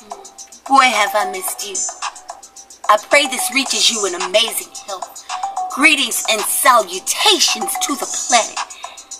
Boy, have I missed you. I pray this reaches you in amazing health. Greetings and salutations to the planet.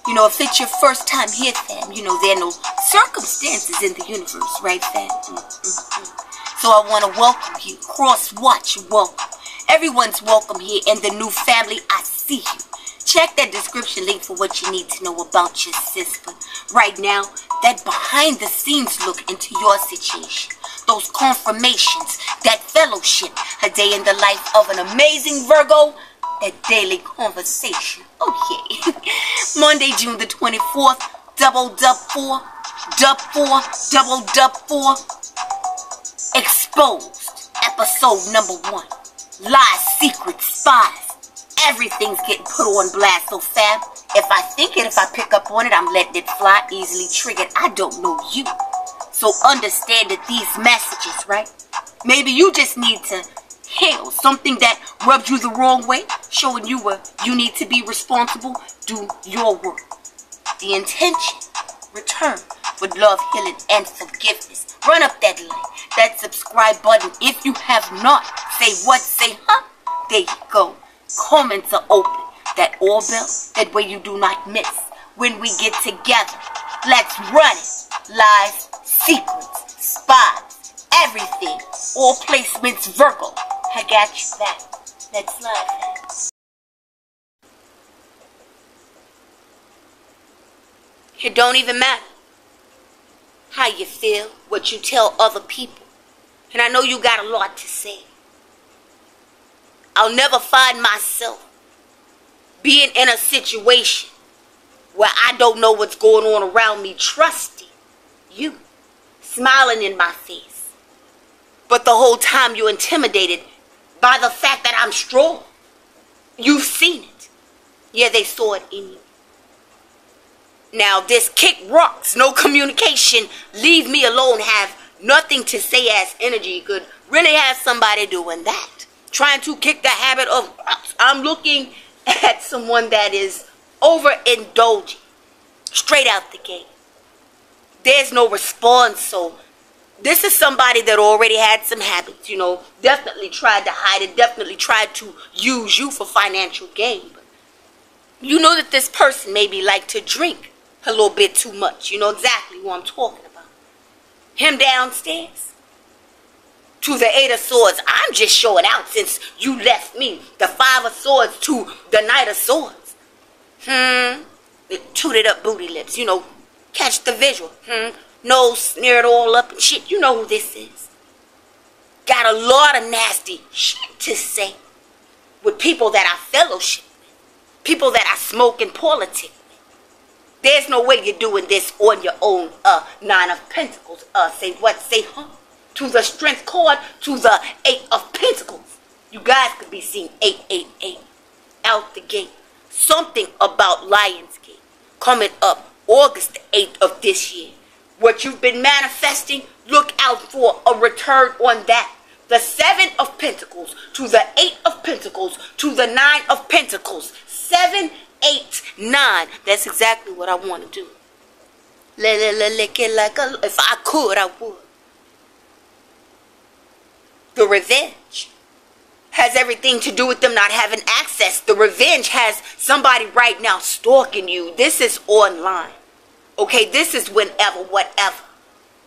You know, if it's your first time here, fam, you know, there are no circumstances in the universe, right, fam? Mm-hmm. So I want to welcome you. Cross Watch, welcome. Everyone's welcome here in the new family. I see you. Check that description link for what you need to know about your sister. Right now, that behind the scenes look into your situation. Those confirmations, that fellowship, a day in the life of an amazing Virgo, a daily conversation. Oh yeah. Monday, June the 24th, double dub four, dub four, double dub four. Exposed. Episode number one. Lies, secrets, spies everything's getting put on blast so fast. If I think it, if I pick up on it, I'm letting it fly easily triggered. I don't know you. So understand that these messages, right? Maybe you just need to heal something that rubbed you the wrong way, showing you where you need to be responsible. Do your work. The intention, return with love, healing, and forgiveness. Run up that like, that subscribe button if you have not. Say what? Say huh? There you go. Comments are open. That all bell, that way you do not miss. When we get together, let's run it. Lies, secrets, spies, everything. All placements Virgo. I got you back. Let's laugh. It don't even matter how you feel, what you tell other people. And I know you got a lot to say. I'll never find myself being in a situation where I don't know what's going on around me, trusting you, smiling in my face. But the whole time you're intimidated by the fact that I'm strong. You've seen it. Yeah, they saw it in you. Now, this kick rocks, no communication, leave me alone, have nothing to say as energy could really have somebody doing that trying to kick the habit of I'm looking at someone that is overindulging straight out the gate. There's no response, so this is somebody that already had some habits, you know, definitely tried to hide it, definitely tried to use you for financial gain. But you know that this person maybe like to drink a little bit too much. You know exactly who I'm talking about. Him downstairs to the Eight of Swords. I'm just showing out since you left me. The Five of Swords to the Knight of Swords. Hmm. It tooted up booty lips. You know, catch the visual. Hmm. Nose smeared all up and shit. You know who this is. Got a lot of nasty shit to say with people that I fellowship with. People that I smoke and politic with. There's no way you're doing this on your own. Uh, Nine of Pentacles. Uh, say what? Say huh? to the strength cord to the eight of pentacles. You guys could be seeing 888 out the gate. Something about Lionsgate coming up August 8th of this year. What you've been manifesting, look out for a return on that. The seven of pentacles to the eight of pentacles to the nine of pentacles. Seven, eight, nine. That's exactly what I want to do. If I could, I would the revenge has everything to do with them not having access. The revenge has somebody right now stalking you. This is online. Okay, this is whenever, whatever.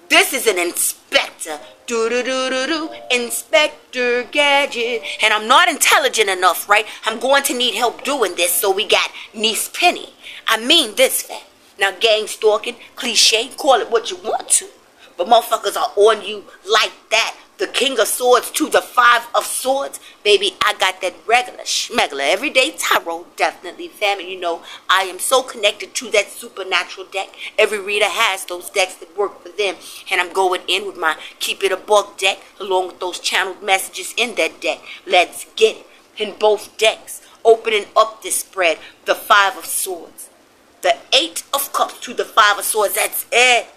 This is an inspector. Do do do do do. Inspector Gadget. And I'm not intelligent enough, right? I'm going to need help doing this. So we got Niece Penny. I mean this fact. Now, gang stalking, cliche, call it what you want to. But motherfuckers are on you like that the king of swords to the five of swords, baby, I got that regular schmegler everyday tarot, definitely, family. You know, I am so connected to that supernatural deck. Every reader has those decks that work for them, and I'm going in with my keep it a deck along with those channeled messages in that deck. Let's get it in both decks, opening up this spread. The five of swords, the eight of cups to the five of swords. That's it.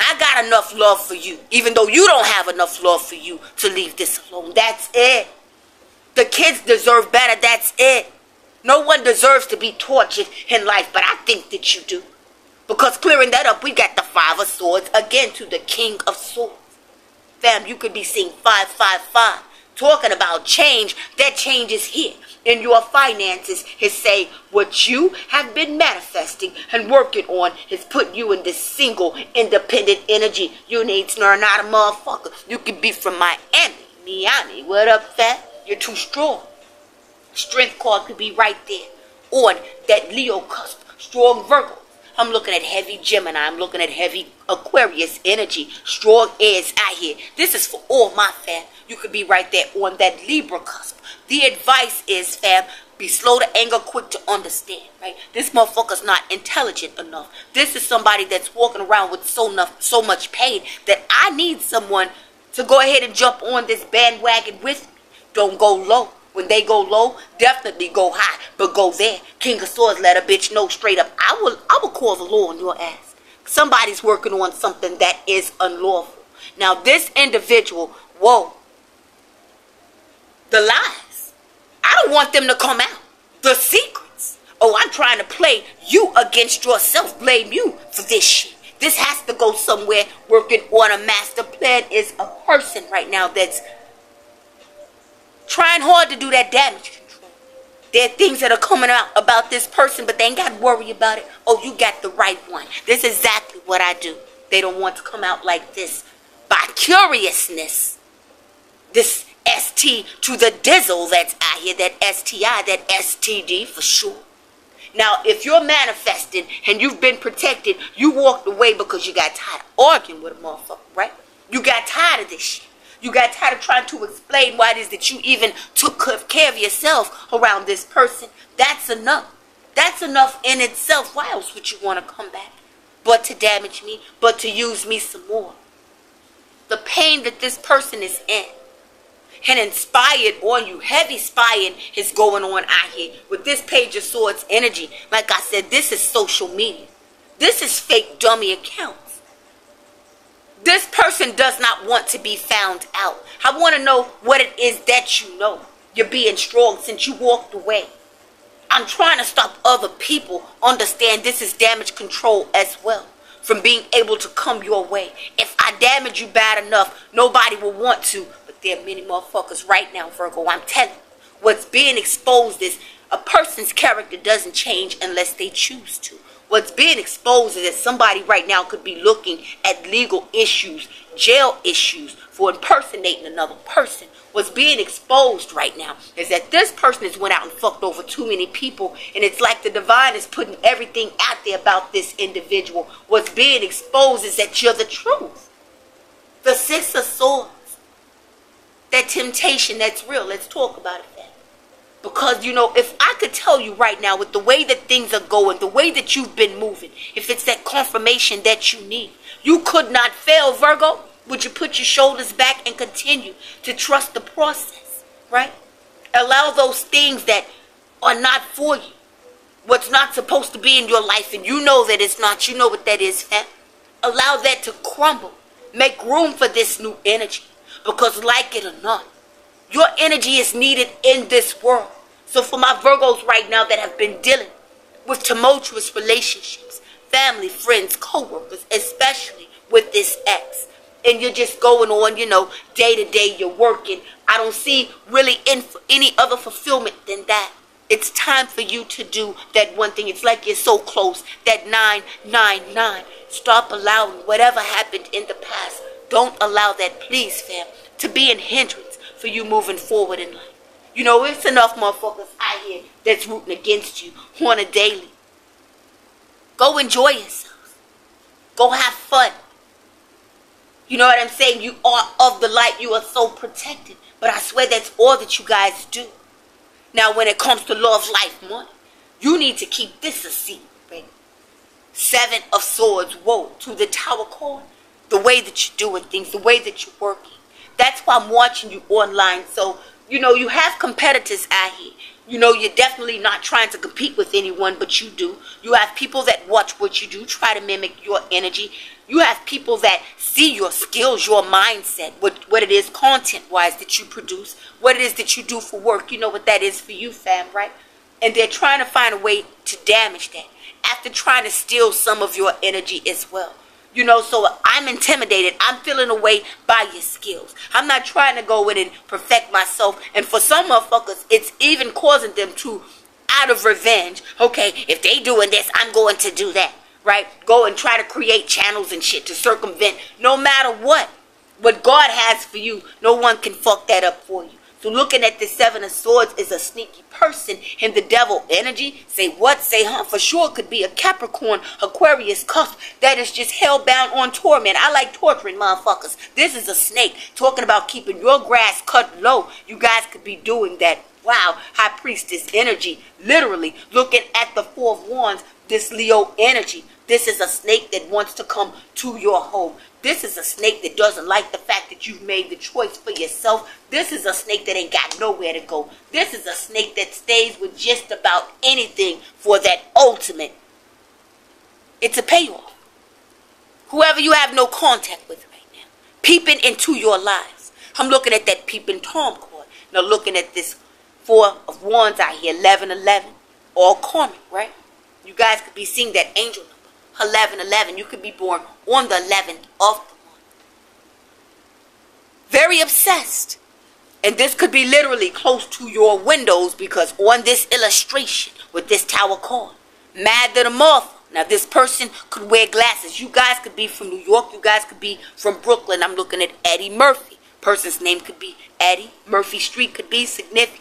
I got enough love for you, even though you don't have enough love for you to leave this alone. That's it. The kids deserve better. That's it. No one deserves to be tortured in life, but I think that you do. Because clearing that up, we got the Five of Swords again to the King of Swords. Fam, you could be seeing 555 talking about change. That change is here in your finances is say what you have been manifesting and working on is putting you in this single independent energy. You need to learn not a motherfucker. You could be from Miami, Miami. What up, fat? You're too strong. Strength card could be right there on that Leo cusp. Strong Virgo. I'm looking at heavy Gemini. I'm looking at heavy Aquarius energy. Strong airs out here. This is for all my fam. You could be right there on that Libra cusp. The advice is, fam, be slow to anger, quick to understand, right? This motherfucker's not intelligent enough. This is somebody that's walking around with so enough, so much pain that I need someone to go ahead and jump on this bandwagon with me. Don't go low. When they go low, definitely go high, but go there. King of Swords let a bitch know straight up. I will, I will call the law on your ass. Somebody's working on something that is unlawful. Now this individual, whoa, the lies. I don't want them to come out. The secrets. Oh, I'm trying to play you against yourself. Blame you for this shit. This has to go somewhere. Working on a master plan is a person right now that's trying hard to do that damage control. There are things that are coming out about this person, but they ain't got to worry about it. Oh, you got the right one. This is exactly what I do. They don't want to come out like this. By curiousness, this ST to the dizzle that's out here, that STI, that STD for sure. Now, if you're manifesting and you've been protected, you walked away because you got tired of arguing with a motherfucker, right? You got tired of this shit. You got tired of trying to explain why it is that you even took care of yourself around this person. That's enough. That's enough in itself. Why else would you want to come back? But to damage me, but to use me some more. The pain that this person is in and inspired on you. Heavy spying is going on out here with this page of swords energy. Like I said, this is social media. This is fake dummy accounts. This person does not want to be found out. I want to know what it is that you know. You're being strong since you walked away. I'm trying to stop other people understand this is damage control as well from being able to come your way. If I damage you bad enough, nobody will want to. There are many motherfuckers right now, Virgo. I'm telling you, what's being exposed is a person's character doesn't change unless they choose to. What's being exposed is that somebody right now could be looking at legal issues, jail issues for impersonating another person. What's being exposed right now is that this person has went out and fucked over too many people, and it's like the divine is putting everything out there about this individual. What's being exposed is that you're the truth. The six of swords. That temptation that's real. Let's talk about it. Because, you know, if I could tell you right now with the way that things are going, the way that you've been moving, if it's that confirmation that you need, you could not fail, Virgo. Would you put your shoulders back and continue to trust the process, right? Allow those things that are not for you, what's not supposed to be in your life, and you know that it's not, you know what that is. Allow that to crumble. Make room for this new energy. Because, like it or not, your energy is needed in this world. So for my Virgos right now that have been dealing with tumultuous relationships, family, friends, co-workers, especially with this ex, and you're just going on, you know, day to day, you're working. I don't see really any other fulfillment than that. It's time for you to do that one thing. It's like you're so close. That 999. Stop allowing whatever happened in the past. Don't allow that, please, fam, to be a hindrance for you moving forward in life. You know, it's enough motherfuckers out here that's rooting against you on a daily. Go enjoy yourself. Go have fun. You know what I'm saying? You are of the light. You are so protected. But I swear that's all that you guys do. Now, when it comes to love, life, money, you need to keep this a secret. Seven of Swords, whoa, to the Tower card. The way that you're doing things, the way that you're working. That's why I'm watching you online. So you know, you have competitors out here. You know, you're definitely not trying to compete with anyone, but you do. You have people that watch what you do, try to mimic your energy. You have people that see your skills, your mindset, what, what it is content wise that you produce, what it is that you do for work. You know what that is for you, fam, right? And they're trying to find a way to damage that after trying to steal some of your energy as well. You know, so I'm intimidated. I'm feeling away by your skills. I'm not trying to go in and perfect myself. And for some motherfuckers, it's even causing them to, out of revenge, okay, if they doing this, I'm going to do that. Right? Go and try to create channels and shit to circumvent no matter what. What God has for you, no one can fuck that up for you. So looking at the seven of swords is a sneaky person in the devil energy. Say what? Say huh? For sure could be a Capricorn, Aquarius cusp that is just hell-bound on torment. I like torturing motherfuckers. This is a snake talking about keeping your grass cut low. You guys could be doing that. Wow, high priestess energy. Literally looking at the four of wands, this Leo energy. This is a snake that wants to come to your home. This is a snake that doesn't like the fact that you've made the choice for yourself. This is a snake that ain't got nowhere to go. This is a snake that stays with just about anything for that ultimate. It's a payoff. Whoever you have no contact with right now, peeping into your lives. I'm looking at that peeping Tom card. Now looking at this four of wands out here, 11, 11, all karmic, right? You guys could be seeing that angel 11 11. You could be born on the 11th of the month. Very obsessed. And this could be literally close to your windows because on this illustration with this tower card, mad to a moth. Now, this person could wear glasses. You guys could be from New York. You guys could be from Brooklyn. I'm looking at Eddie Murphy. Person's name could be Eddie. Murphy Street could be significant.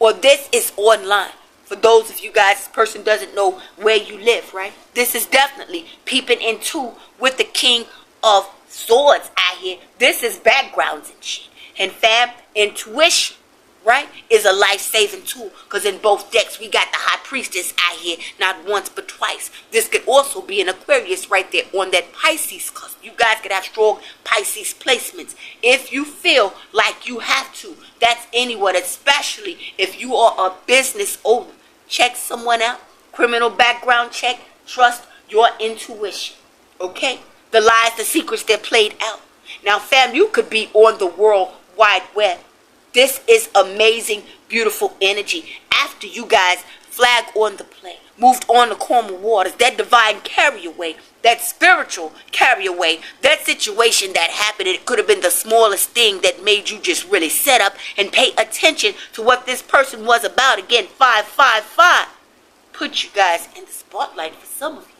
Or this is online for those of you guys, person doesn't know where you live, right? This is definitely peeping into with the king of swords out here. This is backgrounds and shit. And fam, intuition, right, is a life-saving tool. Because in both decks, we got the high priestess out here, not once but twice. This could also be an Aquarius right there on that Pisces cusp. You guys could have strong Pisces placements. If you feel like you have to, that's anyone, especially if you are a business owner. Check someone out. Criminal background check. Trust your intuition. Okay? The lies, the secrets that played out. Now, fam, you could be on the world wide web. This is amazing, beautiful energy. After you guys flag on the plane, moved on the calmer waters, that divine carry away, that spiritual carry away, that situation that happened, it could have been the smallest thing that made you just really set up and pay attention to what this person was about. Again, 555. Put you guys in the spotlight for some of you.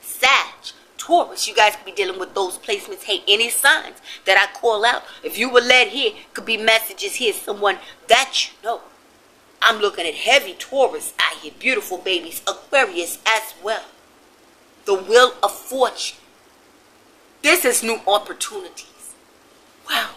Sag, Taurus, you guys could be dealing with those placements. Hey, any signs that I call out, if you were led here, could be messages here, someone that you know. I'm looking at heavy Taurus out here, beautiful babies, Aquarius as well. The wheel of fortune. This is new opportunities. Wow.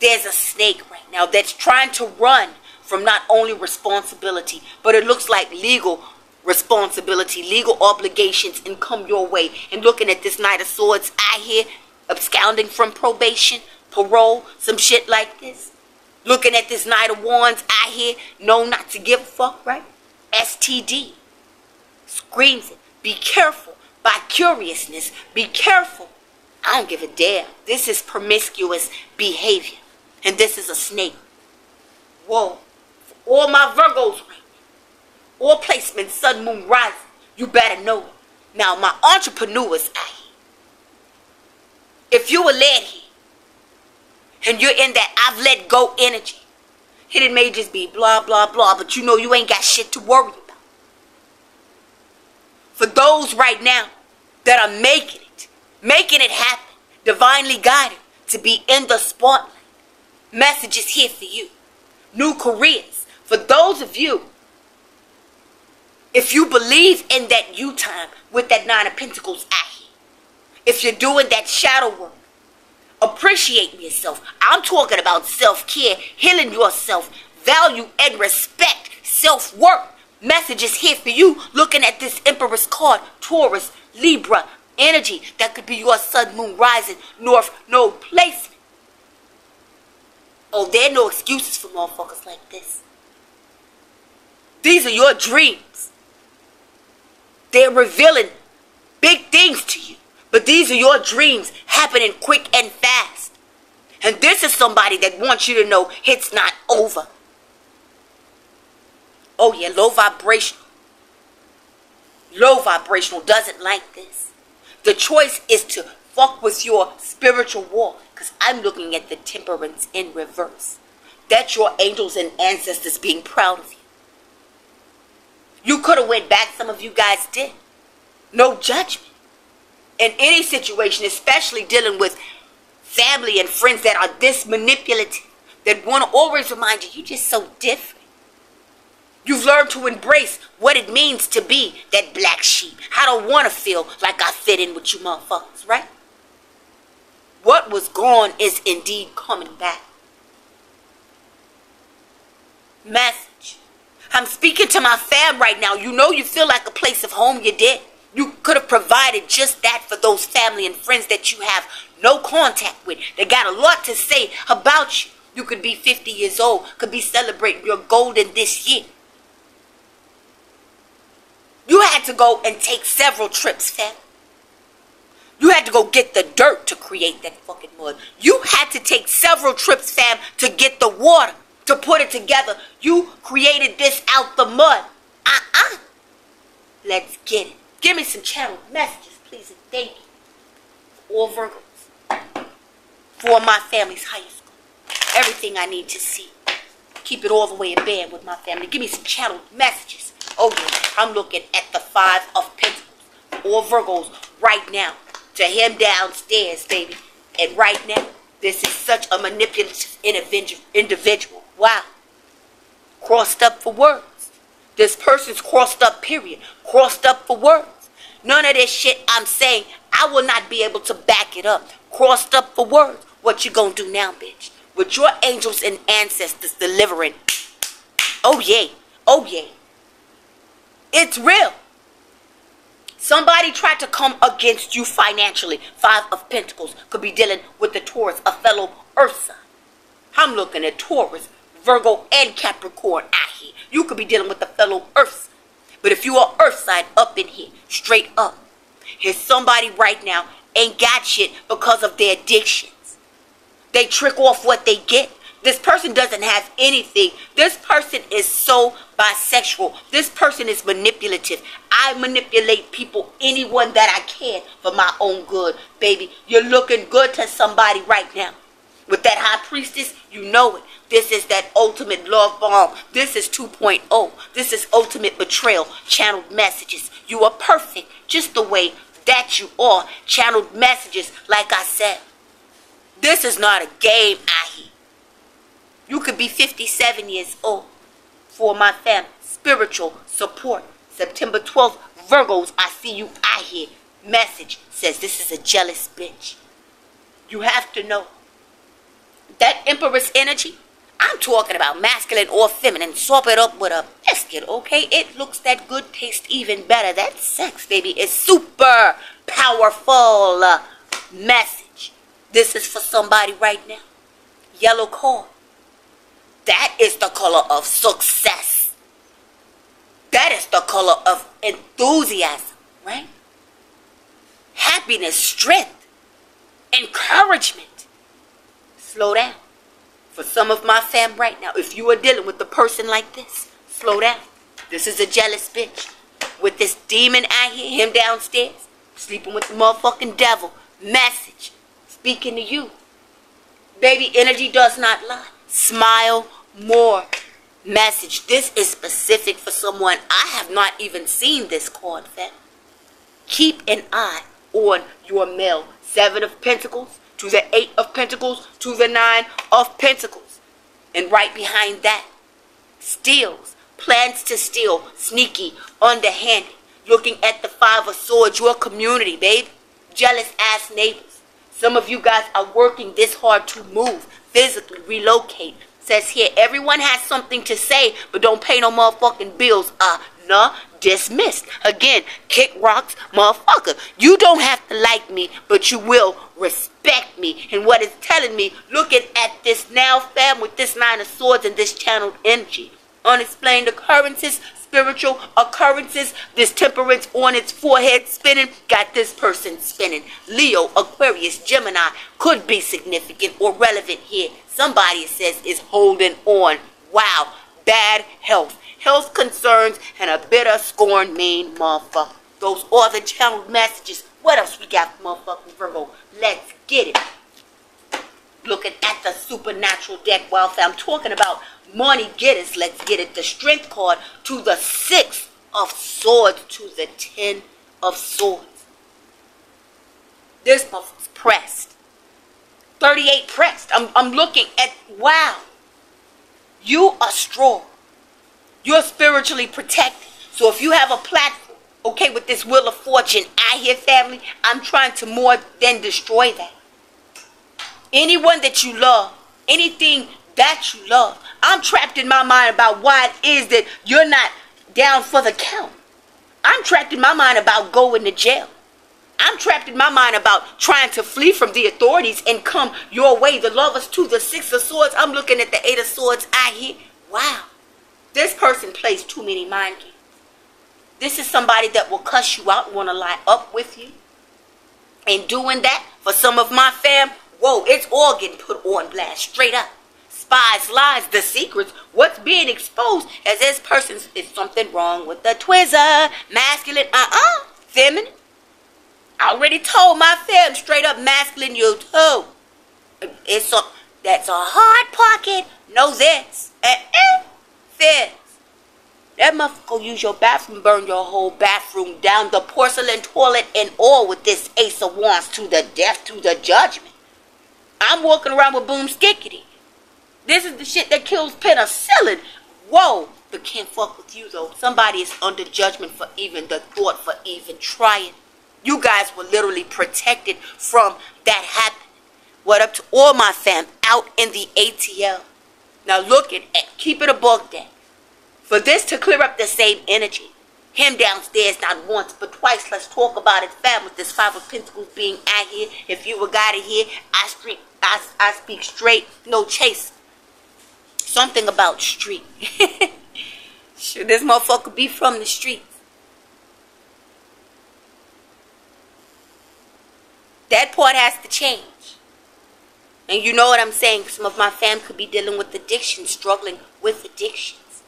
There's a snake right now that's trying to run from not only responsibility, but it looks like legal responsibility, legal obligations, and come your way. And looking at this Knight of Swords out here, absconding from probation, parole, some shit like this. Looking at this Knight of Wands out here, know not to give a fuck, right? STD. Screams it. Be careful. By curiousness, be careful. I don't give a damn. This is promiscuous behavior. And this is a snake. Whoa. For all my Virgos right All placements, sun, moon, rising. You better know it. Now, my entrepreneurs here. If you were led here, and you're in that I've let go energy. It may just be blah, blah, blah, but you know you ain't got shit to worry about. For those right now that are making it, making it happen, divinely guided to be in the spotlight, messages here for you. New careers. For those of you, if you believe in that you time with that Nine of Pentacles here, if you're doing that shadow work, Appreciate yourself. I'm talking about self-care, healing yourself, value and respect, self-worth. is here for you looking at this Empress card, Taurus, Libra, energy. That could be your sun, moon, rising, north, no placement. Oh, there are no excuses for motherfuckers like this. These are your dreams. They're revealing big things to you. But these are your dreams happening quick and fast. And this is somebody that wants you to know it's not over. Oh yeah, low vibrational. Low vibrational doesn't like this. The choice is to fuck with your spiritual war. Because I'm looking at the temperance in reverse. That's your angels and ancestors being proud of you. You could have went back, some of you guys did. No judgment. In any situation, especially dealing with family and friends that are this manipulative, that want to always remind you, you're just so different. You've learned to embrace what it means to be that black sheep. I don't want to feel like I fit in with you motherfuckers, right? What was gone is indeed coming back. Message. I'm speaking to my fam right now. You know you feel like a place of home. You did. You could have provided just that for those family and friends that you have no contact with. They got a lot to say about you. You could be 50 years old, could be celebrating your golden this year. You had to go and take several trips, fam. You had to go get the dirt to create that fucking mud. You had to take several trips, fam, to get the water, to put it together. You created this out the mud. Uh-uh. Let's get it. Give me some channel messages, please, and thank you. All Virgos. For my family's high school everything I need to see. Keep it all the way in bed with my family. Give me some channel messages. Oh yeah, I'm looking at the five of pentacles. Or Virgos right now. To him downstairs, baby. And right now, this is such a manipulative individual. Wow. Crossed up for words. This person's crossed up, period. Crossed up for words. None of this shit I'm saying, I will not be able to back it up. Crossed up for words. What you gonna do now, bitch? with your angels and ancestors delivering. Oh, yay. Oh, yay. It's real. Somebody tried to come against you financially. Five of Pentacles could be dealing with the Taurus, a fellow sign. I'm looking at Taurus, Virgo, and Capricorn out here. You could be dealing with the fellow Earth. But if you are Earth side up in here, straight up, here's somebody right now ain't got shit because of their addictions. They trick off what they get. This person doesn't have anything. This person is so bisexual. This person is manipulative. I manipulate people, anyone that I can, for my own good. Baby, you're looking good to somebody right now. With that high priestess, you know it. This is that ultimate love bomb. This is 2.0. This is ultimate betrayal. Channeled messages. You are perfect just the way that you are. Channeled messages, like I said. This is not a game, Ahi. You could be 57 years old for my family. Spiritual support. September 12th, Virgos, I see you I hear. Message says this is a jealous bitch. You have to know that Empress energy. I'm talking about masculine or feminine. Swap it up with a biscuit, okay? It looks that good, taste even better. That sex, baby, is super powerful. Uh, message. This is for somebody right now. Yellow corn. That is the color of success. That is the color of enthusiasm, right? Happiness, strength, encouragement. Slow down. For some of my fam right now, if you are dealing with a person like this, slow down. This is a jealous bitch. With this demon out here, him downstairs, sleeping with the motherfucking devil. Message speaking to you. Baby, energy does not lie. Smile more. Message. This is specific for someone. I have not even seen this card, fam. Keep an eye on your male. Seven of Pentacles to the Eight of Pentacles to the Nine of Pentacles. And right behind that, steals, plans to steal, sneaky, underhanded. Looking at the Five of Swords, your community, babe. Jealous ass neighbors. Some of you guys are working this hard to move, physically relocate. Says here, everyone has something to say, but don't pay no motherfucking bills. Uh, nah, dismissed. Again, kick rocks, motherfucker. You don't have to like me, but you will respect me. And what it's telling me, looking at this now, fam, with this nine of swords and this channeled energy. Unexplained occurrences, spiritual occurrences. This temperance on its forehead spinning got this person spinning. Leo, Aquarius, Gemini could be significant or relevant here. Somebody says is holding on. Wow, bad health. Health concerns and a bitter scorn mean motherfucker. Those are the channeled messages. What else we got, motherfucking Virgo? Let's get it. Looking at the supernatural deck, while I'm talking about money getters. Let's get it. The strength card to the six of swords to the ten of swords. This motherfucker's pressed. 38 pressed. I'm, I'm looking at, wow. You are strong. You're spiritually protected. So if you have a platform, okay, with this Wheel of Fortune, I hear family, I'm trying to more than destroy that. Anyone that you love, anything that you love, I'm trapped in my mind about why it is that you're not down for the count. I'm trapped in my mind about going to jail. I'm trapped in my mind about trying to flee from the authorities and come your way. The lovers to the six of swords. I'm looking at the eight of swords. I hear, wow, this person plays too many mind games. This is somebody that will cuss you out, want to lie up with you. And doing that, for some of my fam, whoa, it's all getting put on blast, straight up. Spies, lies, the secrets, what's being exposed as this person is something wrong with the twizzer, masculine, uh-uh, feminine. I already told my fam straight up masculine you too. It's a that's a hard pocket. Know this. Uh-uh. That motherfucker use your bathroom, burn your whole bathroom down, the porcelain toilet and all with this ace of wands to the death, to the judgment. I'm walking around with boom skickety. This is the shit that kills penicillin. Whoa, but can't fuck with you though. Somebody is under judgment for even the thought for even trying. You guys were literally protected from that happening. What up to all my fam out in the ATL. Now look at, it. keep it a book then. For this to clear up the same energy. Him downstairs not once but twice. Let's talk about it fam with this five of pentacles being out here. If you were guided here, I speak I, I speak straight, no chase. Something about street. Should this motherfucker be from the street? That part has to change. And you know what I'm saying? Some of my fam could be dealing with addiction, struggling with addictions.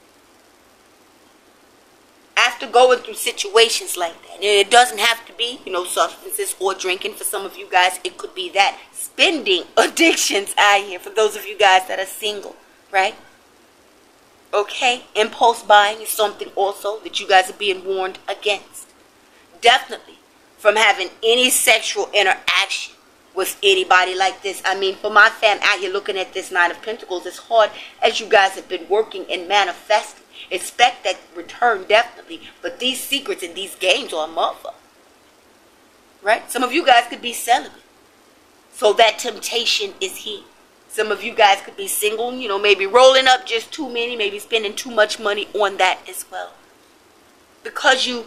After going through situations like that, it doesn't have to be, you know, substances or drinking. For some of you guys, it could be that. Spending addictions out here for those of you guys that are single, right? Okay? Impulse buying is something also that you guys are being warned against. Definitely from having any sexual interaction with anybody like this. I mean, for my fam out here looking at this Nine of Pentacles, as hard as you guys have been working and manifesting, expect that return definitely. But these secrets and these games are a mother. Right? Some of you guys could be celibate. So that temptation is here. Some of you guys could be single, you know, maybe rolling up just too many, maybe spending too much money on that as well. Because you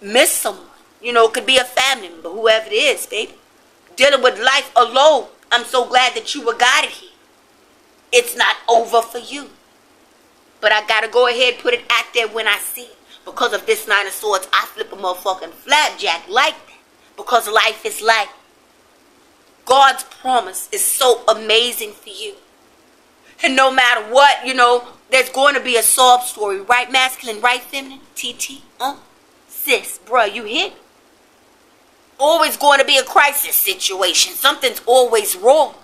miss someone you know, it could be a family member, whoever it is, baby. Dealing with life alone. I'm so glad that you were guided here. It's not over for you. But I gotta go ahead and put it out there when I see it. Because of this nine of swords, I flip a motherfucking flapjack like that. Because life is life. God's promise is so amazing for you. And no matter what, you know, there's going to be a sob story. Right masculine, right feminine? TT? Huh? Sis, bruh, you hit always going to be a crisis situation. Something's always wrong.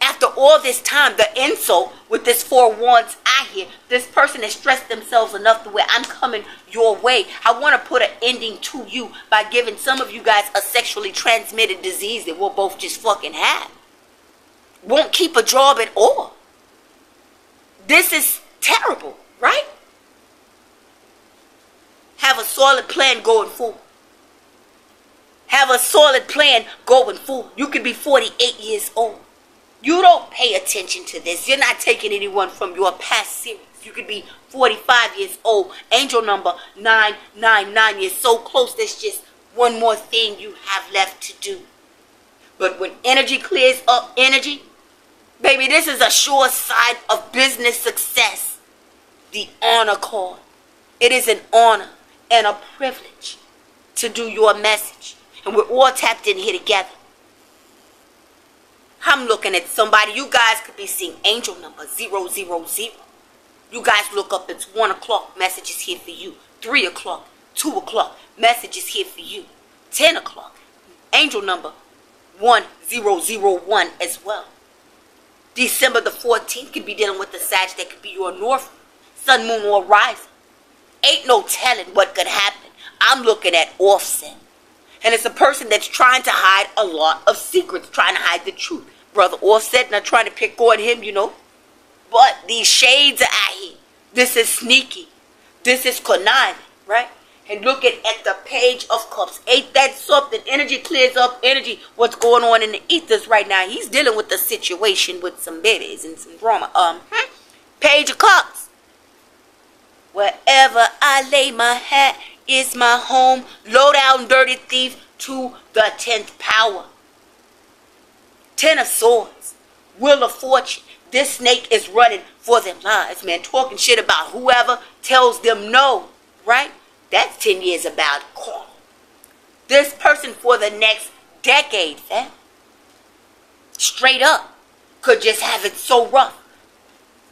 After all this time, the insult with this four wands I hear, this person has stressed themselves enough to where I'm coming your way. I want to put an ending to you by giving some of you guys a sexually transmitted disease that we'll both just fucking have. Won't keep a job at all. This is terrible, right? Have a solid plan going forward. Have a solid plan going forward. You could be 48 years old. You don't pay attention to this. You're not taking anyone from your past series. You could be 45 years old. Angel number 999. You're so close. That's just one more thing you have left to do. But when energy clears up energy, baby, this is a sure sign of business success. The honor card. It is an honor and a privilege to do your message. And we're all tapped in here together. I'm looking at somebody. You guys could be seeing angel number 000. You guys look up. It's 1 o'clock. Message is here for you. 3 o'clock. 2 o'clock. Message is here for you. 10 o'clock. Angel number 1001 as well. December the 14th could be dealing with the Sag that could be your north, sun, moon, or rising. Ain't no telling what could happen. I'm looking at Offset. And it's a person that's trying to hide a lot of secrets, trying to hide the truth. Brother Offset, not trying to pick on him, you know. But these shades are out here. This is sneaky. This is conniving, right? And looking at the page of cups. Ain't that something? Energy clears up energy. What's going on in the ethers right now? He's dealing with the situation with some babies and some drama. Um, hmm? page of cups. Wherever I lay my hat, is my home. Low down dirty thief to the tenth power. Ten of swords. Wheel of fortune. This snake is running for their lives, man. Talking shit about whoever tells them no, right? That's 10 years about call. This person for the next decade, fam. Straight up. Could just have it so rough.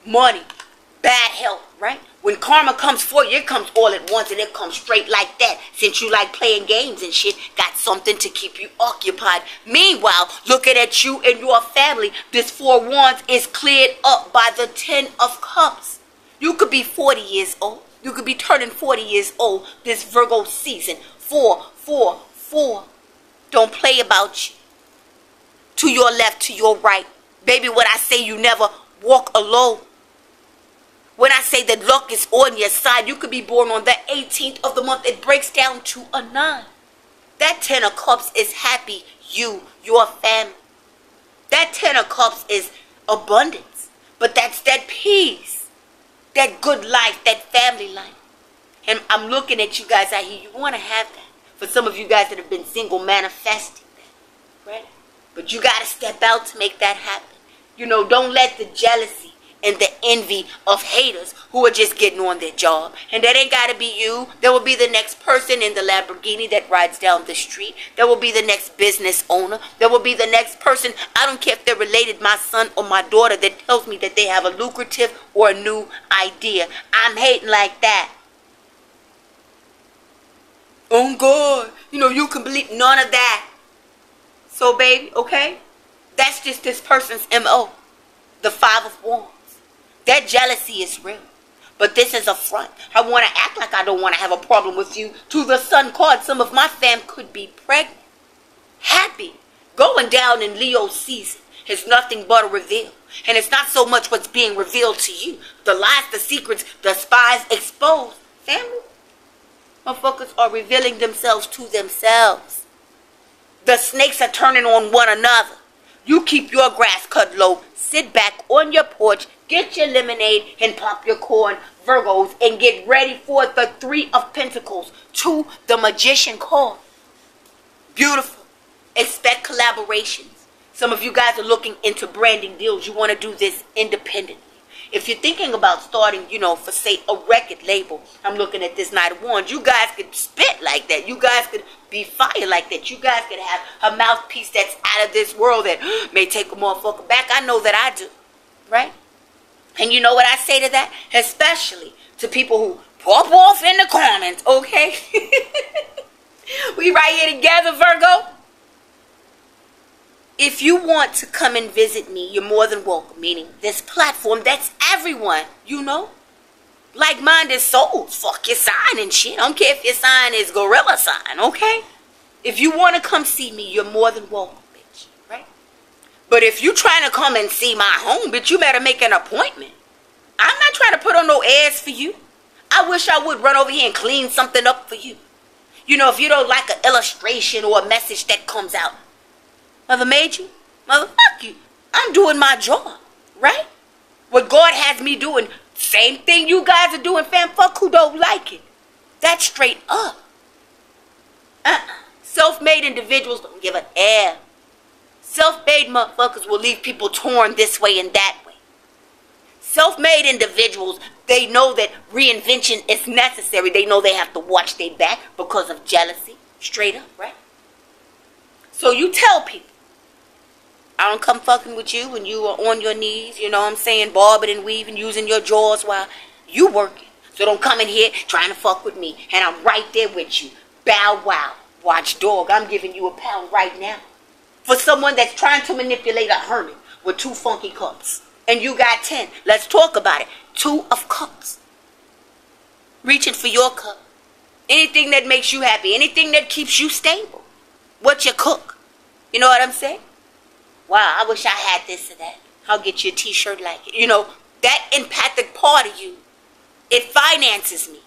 Money. Bad health, right? When karma comes for you, it comes all at once and it comes straight like that. Since you like playing games and shit, got something to keep you occupied. Meanwhile, looking at you and your family, this four wands is cleared up by the ten of cups. You could be 40 years old. You could be turning 40 years old this Virgo season. Four, four, four. Don't play about you. To your left, to your right. Baby, what I say, you never walk alone. When I say that luck is on your side, you could be born on the 18th of the month. It breaks down to a 9. That 10 of cups is happy, you, your family. That 10 of cups is abundance. But that's that peace, that good life, that family life. And I'm looking at you guys out here. You want to have that. For some of you guys that have been single, manifesting that. Right? But you got to step out to make that happen. You know, don't let the jealousy and the envy of haters who are just getting on their job. And that ain't got to be you. There will be the next person in the Lamborghini that rides down the street. There will be the next business owner. There will be the next person. I don't care if they're related, my son or my daughter, that tells me that they have a lucrative or a new idea. I'm hating like that. Oh God, you know, you can believe none of that. So, baby, okay? That's just this person's MO. The Five of Wands. That jealousy is real. But this is a front. I want to act like I don't want to have a problem with you. To the sun card, some of my fam could be pregnant. Happy. Going down in Leo season is nothing but a reveal. And it's not so much what's being revealed to you. The lies, the secrets, the spies exposed. Family. Motherfuckers are revealing themselves to themselves. The snakes are turning on one another. You keep your grass cut low. Sit back on your porch Get your lemonade and pop your corn, Virgos, and get ready for the Three of Pentacles to the Magician card. Beautiful. Expect collaborations. Some of you guys are looking into branding deals. You want to do this independently. If you're thinking about starting, you know, for say a record label, I'm looking at this Knight of Wands. You guys could spit like that. You guys could be fire like that. You guys could have a mouthpiece that's out of this world that may take a motherfucker back. I know that I do. Right? And you know what I say to that? Especially to people who pop off in the comments, okay? we right here together, Virgo. If you want to come and visit me, you're more than welcome. Meaning this platform, that's everyone, you know? Like-minded souls. Fuck your sign and shit. I don't care if your sign is gorilla sign, okay? If you want to come see me, you're more than welcome. Bitch, right? But if you trying to come and see my home, bitch, you better make an appointment. I'm not trying to put on no ads for you. I wish I would run over here and clean something up for you. You know, if you don't like an illustration or a message that comes out. Mother made you? Mother, fuck you. I'm doing my job, right? What God has me doing, same thing you guys are doing, fam. Fuck who don't like it. That's straight up. Uh-uh. Self-made individuals don't give a damn. Self-made motherfuckers will leave people torn this way and that way. Self-made individuals, they know that reinvention is necessary. They know they have to watch their back because of jealousy. Straight up, right? So you tell people, I don't come fucking with you when you are on your knees, you know what I'm saying, bobbing and weaving, using your jaws while you working. So don't come in here trying to fuck with me. And I'm right there with you. Bow wow. Watchdog, I'm giving you a pound right now. For someone that's trying to manipulate a hermit with two funky cups. And you got 10. Let's talk about it. Two of cups. Reaching for your cup. Anything that makes you happy. Anything that keeps you stable. What you cook. You know what I'm saying? Wow, I wish I had this or that. I'll get you a t-shirt like it. You know, that empathic part of you, it finances me.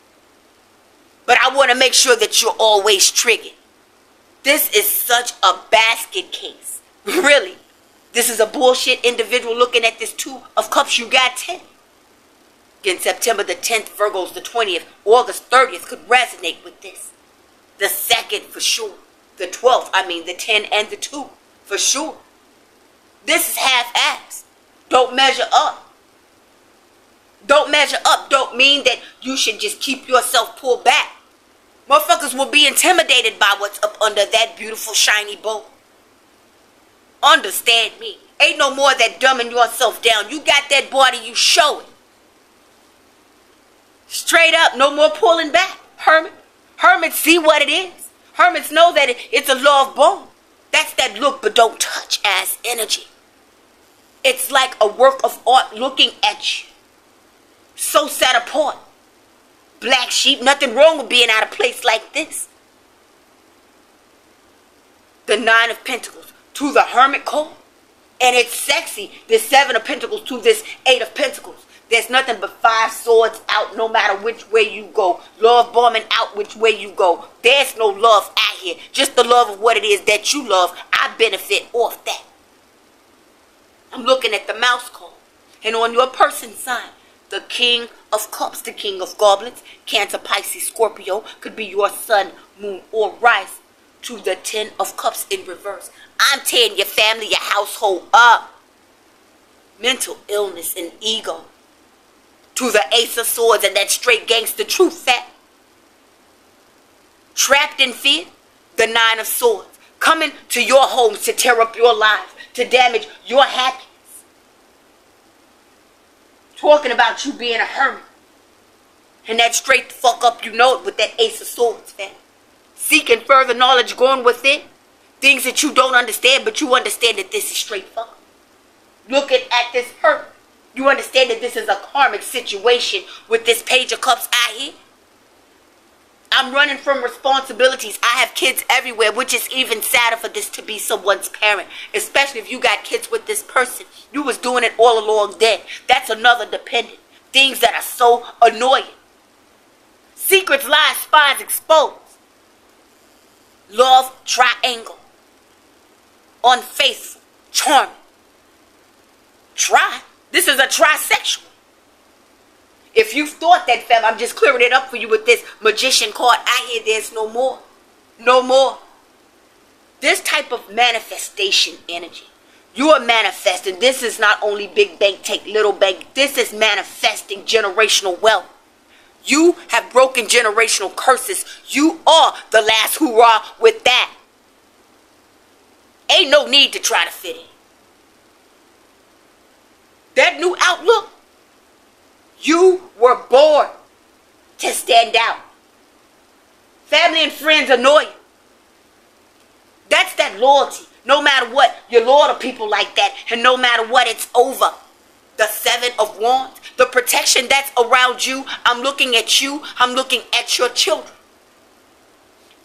But I want to make sure that you're always triggered. This is such a basket case. Really. This is a bullshit individual looking at this two of cups. You got 10. In September the 10th, Virgo's the 20th, August 30th could resonate with this. The second for sure. The 12th, I mean the 10 and the 2 for sure. This is half-assed. Don't measure up. Don't measure up. Don't mean that you should just keep yourself pulled back. Motherfuckers will be intimidated by what's up under that beautiful shiny bow. Understand me. Ain't no more that dumbing yourself down. You got that body, you show it. Straight up, no more pulling back. Hermit. Hermits see what it is. Hermits know that it's a law of bone. That's that look but don't touch ass energy. It's like a work of art looking at you. So set apart black sheep. Nothing wrong with being out of place like this. The Nine of Pentacles to the Hermit card. And it's sexy. The Seven of Pentacles to this Eight of Pentacles. There's nothing but five swords out no matter which way you go. Love bombing out which way you go. There's no love out here. Just the love of what it is that you love. I benefit off that. I'm looking at the mouse call. And on your person sign, the King of Cups, the King of Goblets, Cancer, Pisces, Scorpio, could be your sun, moon, or rise to the Ten of Cups in reverse. I'm tearing your family, your household up. Mental illness and ego. To the Ace of Swords and that straight gangster truth fact. Trapped in fear, the Nine of Swords. Coming to your homes to tear up your lives, to damage your happiness talking about you being a hermit. And that straight the fuck up, you know it with that ace of swords, fam. Seeking further knowledge, going within. Things that you don't understand, but you understand that this is straight fuck. Looking at this hurt. You understand that this is a karmic situation with this page of cups out here. I'm running from responsibilities. I have kids everywhere, which is even sadder for this to be someone's parent. Especially if you got kids with this person. You was doing it all along then. That's another dependent. Things that are so annoying. Secrets, lies, spies exposed. Love triangle. Unfaithful. Charming. Try. This is a trisexual. If you thought that, fam, I'm just clearing it up for you with this magician card. I hear there's no more. No more. This type of manifestation energy. You are manifesting. This is not only big bank, take little bank. This is manifesting generational wealth. You have broken generational curses. You are the last hoorah with that. Ain't no need to try to fit in. That new outlook, you were born to stand out. Family and friends annoy you. That's that loyalty. No matter what, you're loyal to people like that. And no matter what, it's over. The seven of wands, the protection that's around you. I'm looking at you. I'm looking at your children.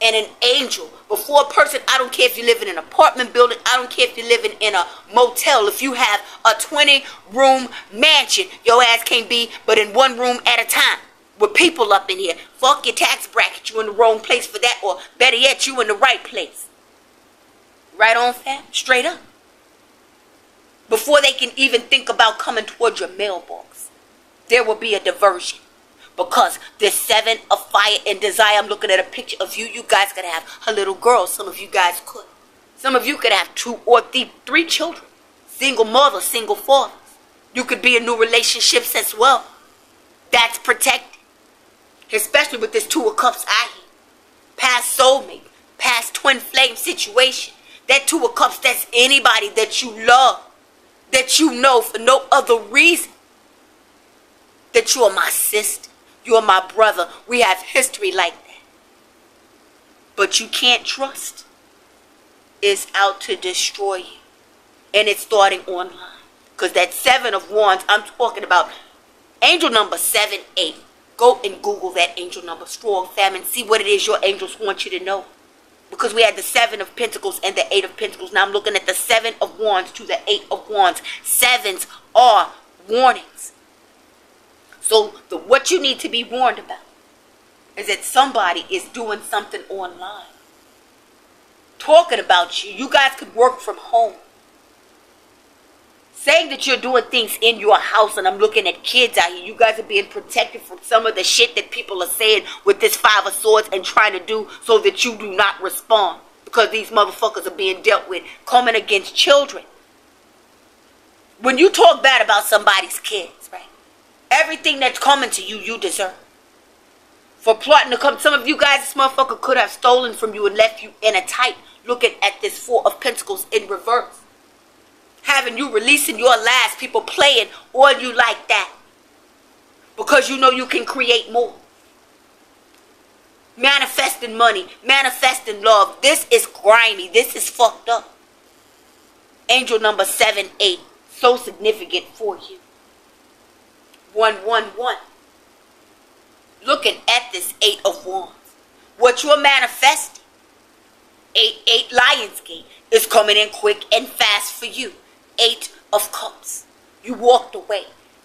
And an angel before a person, I don't care if you live in an apartment building, I don't care if you're living in a motel, if you have a 20 room mansion, your ass can't be but in one room at a time with people up in here. Fuck your tax bracket, you in the wrong place for that, or better yet, you in the right place. Right on, fam? Straight up. Before they can even think about coming towards your mailbox, there will be a diversion. Because this seven of fire and desire, I'm looking at a picture of you. You guys could have a little girl. Some of you guys could. Some of you could have two or three, three children. Single mother, single father. You could be in new relationships as well. That's protected. Especially with this two of cups out here. Past soulmate. Past twin flame situation. That two of cups, that's anybody that you love. That you know for no other reason. That you are my sister. You're my brother. We have history like that. but you can't trust is out to destroy you. And it's starting online. Because that seven of wands, I'm talking about angel number seven, eight. Go and Google that angel number, strong famine. See what it is your angels want you to know. Because we had the seven of pentacles and the eight of pentacles. Now I'm looking at the seven of wands to the eight of wands. Sevens are warnings. So the what you need to be warned about is that somebody is doing something online. Talking about you. You guys could work from home. Saying that you're doing things in your house, and I'm looking at kids out here. You guys are being protected from some of the shit that people are saying with this Five of Swords and trying to do so that you do not respond. Because these motherfuckers are being dealt with, coming against children. When you talk bad about somebody's kids, right? Everything that's coming to you, you deserve for plotting to come. Some of you guys, this motherfucker could have stolen from you and left you in a tight looking at this Four of Pentacles in reverse. Having you releasing your last, people playing on you like that. Because you know you can create more. Manifesting money, manifesting love. This is grimy. This is fucked up. Angel number 7 8. So significant for you. 111 looking at this Eight of Wands. What you're manifesting, Eight, eight Lionsgate, is coming in quick and fast for you. Eight of Cups. You walked away.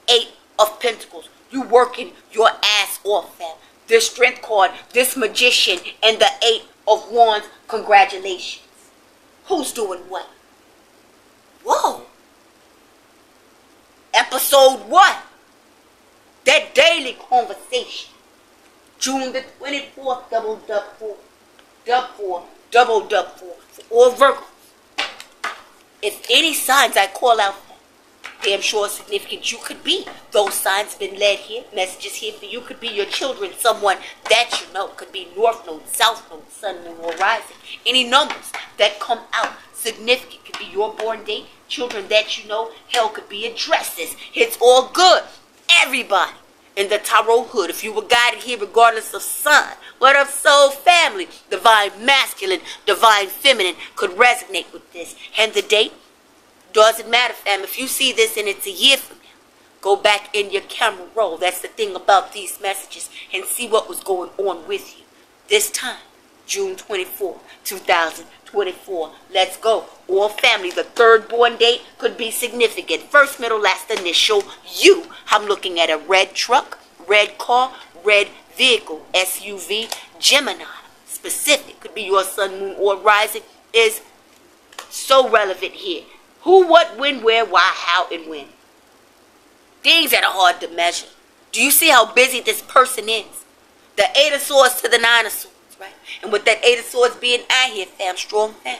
Eight of Pentacles. You working your ass off, fam. This Strength card, this Magician, and the Eight of Wands, congratulations. Who's doing what? Whoa. Episode what? That daily conversation. June the 24th, double dub four. Dub four. Double dub four. For all Virgos. If any signs I call out damn sure significant you could be. Those signs been led here. Messages here for you could be your children, someone that you know. Could be North Node, South Node, Sun, Moon, or Rising. Any numbers that come out significant could be your born date, children that you know. Hell could be addresses. It's all good. Everybody in the tarot hood, if you were guided here regardless of sun, what of soul family, divine masculine, divine feminine, could resonate with this. And the date, doesn't matter, fam. If you see this and it's a year from now, go back in your camera roll. That's the thing about these messages and see what was going on with you. This time, June 24, 2024. Let's go. All family. The third born date could be significant. First, middle, last initial. You. I'm looking at a red truck, red car, red vehicle, SUV, Gemini. Specific. Could be your sun, moon, or rising. Is so relevant here. Who, what, when, where, why, how, and when. Things that are hard to measure. Do you see how busy this person is? The Eight of Swords to the Nine of Swords right? And with that Eight of Swords being out here, fam, strong fam.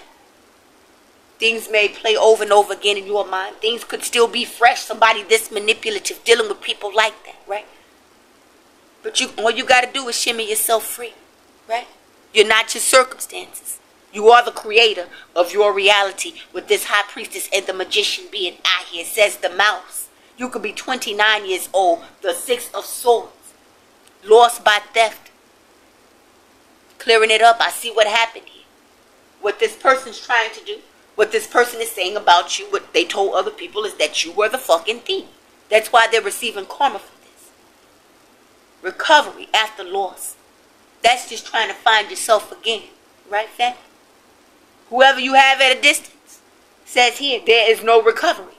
Things may play over and over again in your mind. Things could still be fresh. Somebody this manipulative, dealing with people like that, right? But you, all you got to do is shimmy yourself free, right? You're not your circumstances. You are the creator of your reality with this high priestess and the magician being out here, says the mouse. You could be 29 years old, the six of swords, lost by theft, clearing it up. I see what happened here. What this person's trying to do, what this person is saying about you, what they told other people is that you were the fucking thief. That's why they're receiving karma for this. Recovery after loss. That's just trying to find yourself again. Right, fam? Whoever you have at a distance says here, there is no recovery.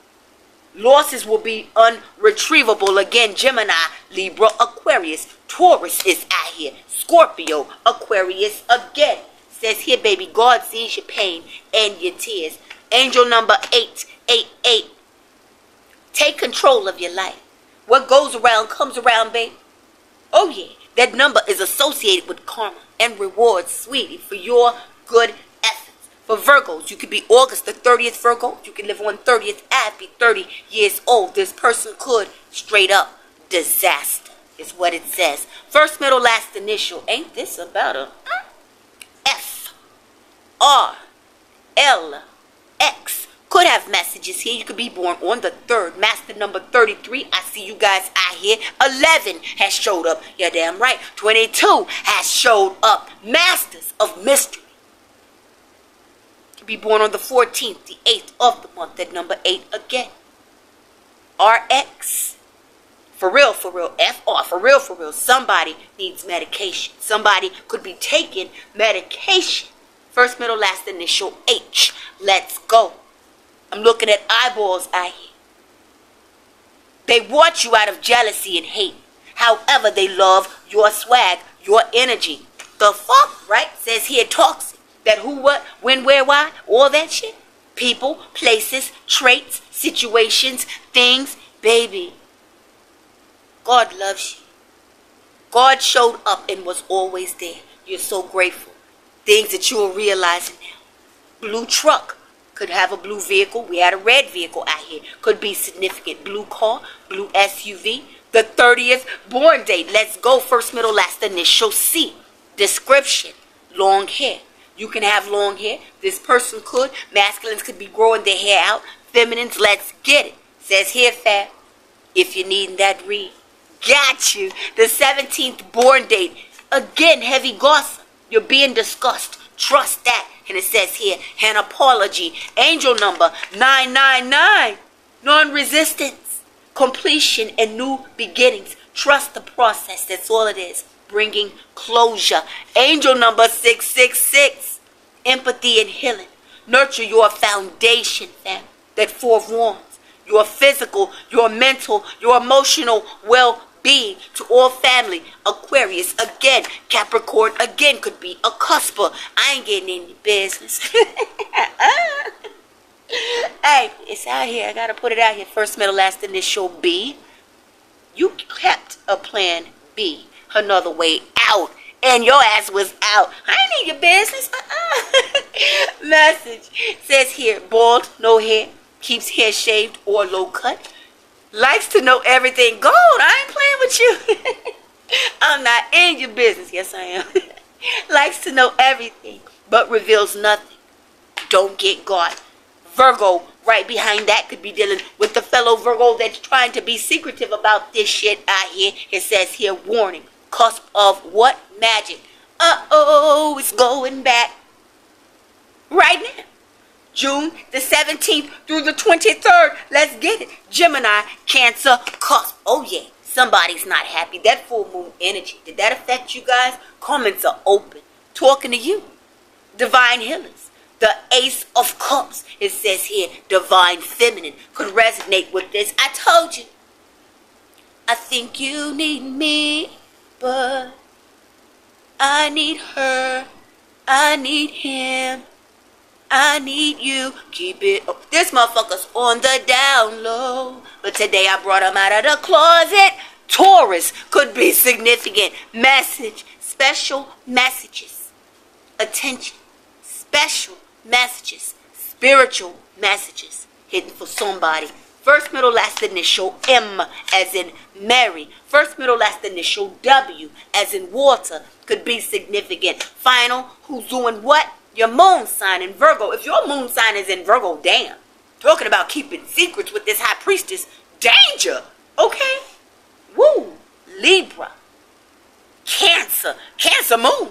Losses will be unretrievable again. Gemini, Libra, Aquarius, Taurus is out here. Scorpio, Aquarius again. Says here, baby, God sees your pain and your tears. Angel number 888. Take control of your life. What goes around comes around, baby. Oh, yeah. That number is associated with karma and rewards, sweetie, for your good. For Virgos, you could be August the 30th Virgo. You can live on 30th Ave, be 30 years old. This person could straight up disaster is what it says. First, middle, last initial. Ain't this about a mm, F R L X could have messages here. You could be born on the third. Master number 33. I see you guys out here. 11 has showed up. You're damn right. 22 has showed up. Masters of mystery. Be born on the 14th, the 8th of the month at number 8 again. RX. For real, for real. FR. For real, for real. Somebody needs medication. Somebody could be taking medication. First, middle, last initial H. Let's go. I'm looking at eyeballs out here. They want you out of jealousy and hate. However, they love your swag, your energy. The fuck, right? Says here talks that who, what, when, where, why, all that shit. People, places, traits, situations, things, baby. God loves you. God showed up and was always there. You're so grateful. Things that you are realizing now. Blue truck, could have a blue vehicle. We had a red vehicle out here. Could be significant. Blue car, blue SUV. The 30th born date. Let's go. First, middle, last initial C. Description. Long hair. You can have long hair. This person could. Masculines could be growing their hair out. Feminines, let's get it. Says here, fab. If you're needing that read. Got you. The 17th born date. Again, heavy gossip. You're being discussed. Trust that. And it says here, an apology. Angel number 999. Non-resistance. Completion and new beginnings. Trust the process. That's all it is. Bringing closure. Angel number 666. Empathy and healing. Nurture your foundation, fam. That forewarns your physical, your mental, your emotional well being to all family. Aquarius again, Capricorn again could be a cusper. I ain't getting any business. hey, it's out here. I gotta put it out here. First, middle, last initial B. You kept a plan B, another way out, and your ass was out. I ain't need your business. Uh-uh. Message says here, bald, no hair, keeps hair shaved or low cut likes to know everything. Gold, I ain't playing with you. I'm not in your business. Yes, I am. likes to know everything, but reveals nothing. Don't get caught. Virgo, right behind that, could be dealing with the fellow Virgo that's trying to be secretive about this shit out here. It says here, warning, cusp of what? Magic. Uh-oh, it's going back. Right now. June the 17th through the 23rd. Let's get it. Gemini, Cancer, cusp. Oh, yeah. Somebody's not happy. That full moon energy. Did that affect you guys? Comments are open. Talking to you. Divine healers. The Ace of Cups. It says here, Divine Feminine. Could resonate with this. I told you. I think you need me, but I need her. I need him. I need you. Keep it up. This motherfucker's on the down low. But today I brought him out of the closet. Taurus could be significant. Message. Special messages. Attention. Special messages. Spiritual messages. Hidden for somebody. First, middle, last initial M as in Mary. First, middle, last initial W as in water could be significant. Final, who's doing what? your moon sign in Virgo. If your moon sign is in Virgo, damn. Talking about keeping secrets with this high priestess, danger. Okay? Woo. Libra. Cancer. Cancer moon.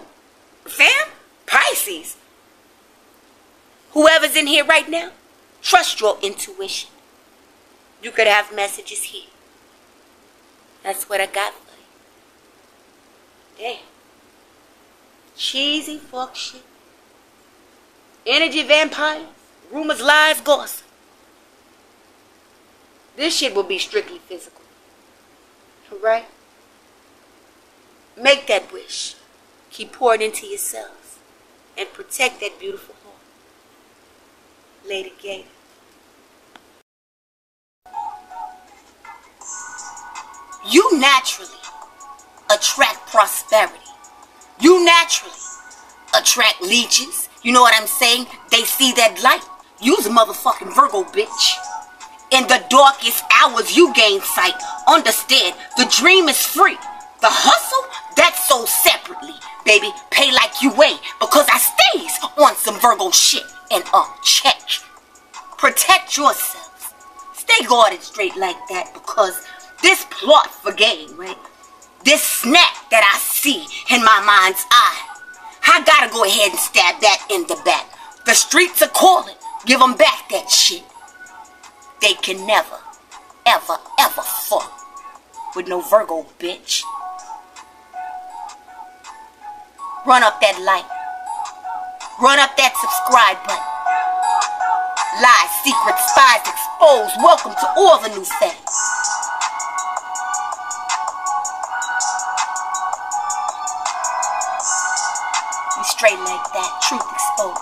Fam? Pisces. Whoever's in here right now, trust your intuition. You could have messages here. That's what I got for you. Damn. Cheesy fuck shit energy vampires, rumors, lies, gossip. This shit will be strictly physical. Right? Make that wish. Keep pouring into yourselves. And protect that beautiful heart. Lady Gator. You naturally attract prosperity. You naturally attract leeches, you know what I'm saying? They see that light. Use a motherfucking Virgo, bitch. In the darkest hours, you gain sight. Understand, the dream is free. The hustle, that's sold separately. Baby, pay like you weigh because I stays on some Virgo shit. And uh, check. Protect yourself. Stay guarded straight like that because this plot for gain, right? This snack that I see in my mind's eye, I gotta go ahead and stab that in the back. The streets are calling. Give them back that shit. They can never, ever, ever fuck with no Virgo bitch. Run up that like. Run up that subscribe button. Lies, secrets, spies exposed. Welcome to all the new facts. Straight like that. Truth exposed.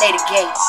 Lady Gates.